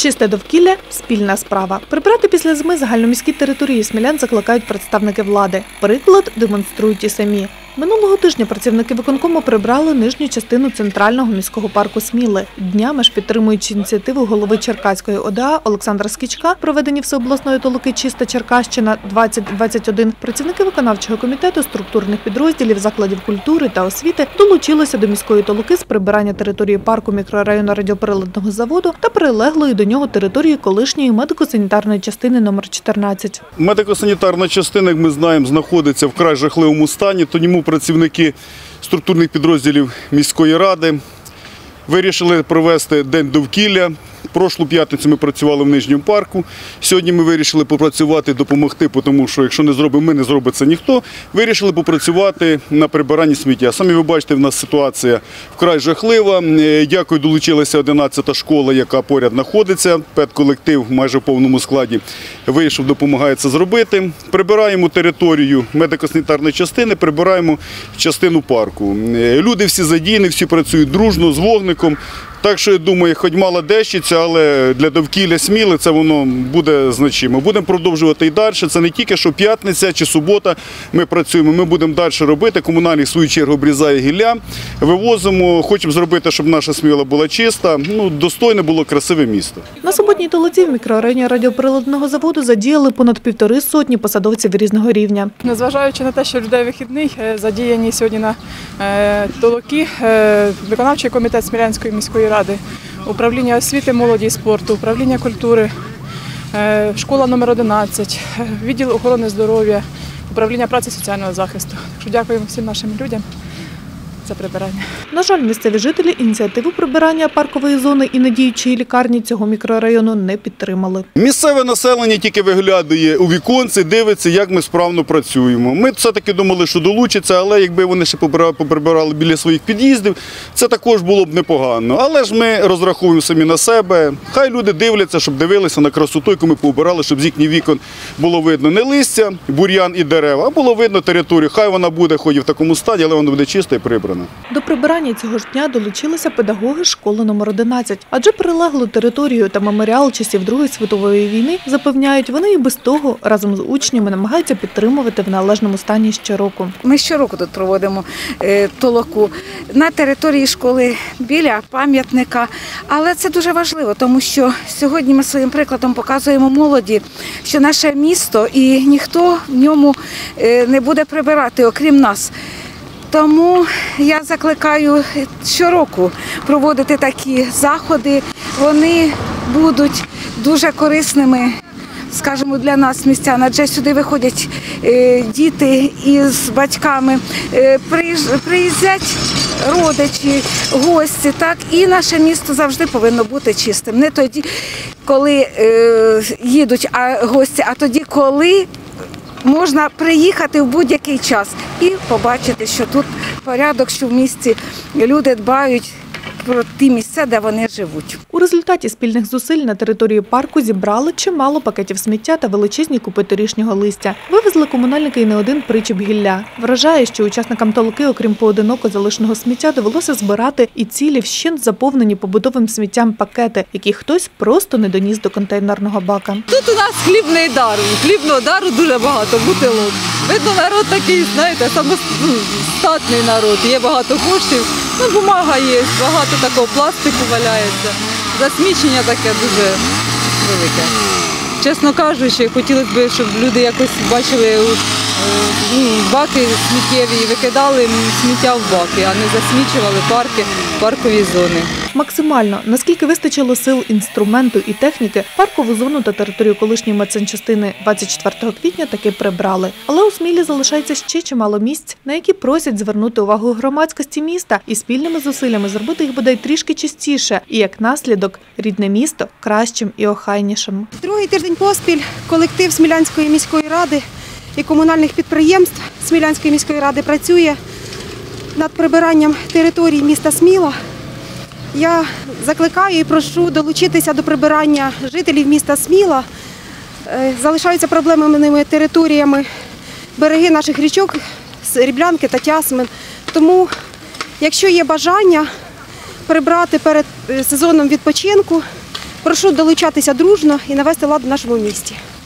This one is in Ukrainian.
Чисте довкілля спільна справа. Прибрати після зими загальноміські території смілян закликають представники влади. Приклад демонструють і самі. Минулого тижня працівники виконкому прибрали нижню частину центрального міського парку Сміли. Днями ж підтримуючи ініціативу голови Черкаської ОДА Олександра Скічка, проведені всеобласної толоки Чиста Черкащина 2021 працівники виконавчого комітету структурних підрозділів закладів культури та освіти долучилися до міської толоки з прибирання території парку мікрорайону радіоприладного заводу та прилеглої до нього території колишньої медико-санітарної частини номер 14. Медико-санітарна частина, як ми знаємо, знаходиться в край жахливому стані, тому працівники структурних підрозділів міської ради вирішили провести день довкілля. Прошлу п'ятницю ми працювали в Нижньому парку. Сьогодні ми вирішили попрацювати, допомогти, тому що якщо не зробимо ми, не зробить це ніхто. Вирішили попрацювати на прибиранні сміття. Самі ви бачите, в нас ситуація вкрай жахлива. Е, Дякую, долучилася 11-та школа, яка поряд знаходиться. Педколектив майже в повному складі вийшов, допомагає це зробити. Прибираємо територію медико-санітарної частини, прибираємо частину парку. Е, Люди всі задіяні, всі працюють дружно з вогником. Так що я думаю, хоч мало дещиться, але для довкілля сміли це воно буде значимо. Будемо продовжувати і далі. Це не тільки що п'ятниця чи субота. Ми працюємо. Ми будемо далі робити. Комунальник в свою чергу обрізає гілля, вивозимо. Хочемо зробити, щоб наша сміла була чиста. Ну достойне було красиве місто. На суботній толоці в мікрорайоні радіоприладного заводу задіяли понад півтори сотні посадовців різного рівня. Незважаючи на те, що людей вихідний, е, задіяні сьогодні на е, толоки, е, виконавчий комітет Смілянської міської ради, управління освіти, молоді і спорту, управління культури, школа номер 11, е, відділ охорони здоров'я, управління праці соціального захисту. Дякуємо всім нашим людям за прибирання. На жаль, місцеві жителі ініціативу прибирання паркової зони і недіючої лікарні цього мікрорайону не підтримали. Місцеве населення тільки виглядає у віконці, дивиться, як ми справно працюємо. Ми все-таки думали, що долучаться, але якби вони ще поприбирали біля своїх під'їздів, це також було б непогано. Але ж ми розраховуємо самі на себе. Хай люди дивляться, щоб дивилися на красоту, яку ми поубирали, щоб з їхніх вікон було видно не листя, бур'ян і дерева, а було видно територію. Хай вона буде хоч і в такому стані, але вона буде чиста і прибрана. До прибирання цього ж дня долучилися педагоги школи номер 11. Адже прилеглу територію та меморіал часів Другої світової війни запевняють, вони і без того разом з учнями намагаються підтримувати в належному стані щороку. Ми щороку тут проводимо е, толоку на території школи біля пам'ятника. Але це дуже важливо, тому що сьогодні ми своїм прикладом показуємо молоді, що наше місто і ніхто в ньому е, не буде прибирати, окрім нас. Тому я закликаю щороку проводити такі заходи. Вони будуть дуже корисними скажімо, для нас містян, адже сюди виходять е, діти із батьками, е, приїздять родичі, гості, так і наше місто завжди повинно бути чистим. Не тоді, коли е, їдуть гості, а тоді, коли можна приїхати в будь-який час і побачити, що тут порядок, що в місті люди дбають про ті місця, де вони живуть. У результаті спільних зусиль на території парку зібрали чимало пакетів сміття та величезні купи торішнього листя. Вивезли комунальники і не один причіп гілля. Вражає, що учасникам толки, окрім поодиноко залишеного сміття, довелося збирати і цілі вщент заповнені побутовим сміттям пакети, які хтось просто не доніс до контейнерного бака. Тут у нас хлібний дар. Хлібного дару дуже багато, бутилок. Видно, народ такий, знаєте, самостатний народ. Є багато коштів. Ну, бумага є, багато такого пластику валяється. Засмічення таке дуже велике. Чесно кажучи, хотілося б, щоб люди якось бачили е, ну, баки сміттєві і викидали сміття в баки, а не засмічували парки, паркові зони. Максимально, наскільки вистачило сил, інструменту і техніки, паркову зону та територію колишньої медсанчастини 24 квітня таки прибрали. Але у Смілі залишається ще чимало місць, на які просять звернути увагу громадськості міста і спільними зусиллями зробити їх бодай трішки чистіше, і як наслідок рідне місто кращим і охайнішим. Другий тиждень поспіль колектив Смілянської міської ради і комунальних підприємств Смілянської міської ради працює над прибиранням території міста Сміла. Я закликаю і прошу долучитися до прибирання жителів міста Сміла. Е, Залишаються проблемними територіями береги наших річок, Ріблянки та Тясмин. Тому, якщо є бажання прибрати перед е, сезоном відпочинку, Прошу долучатися дружно і навести лад в нашому місті.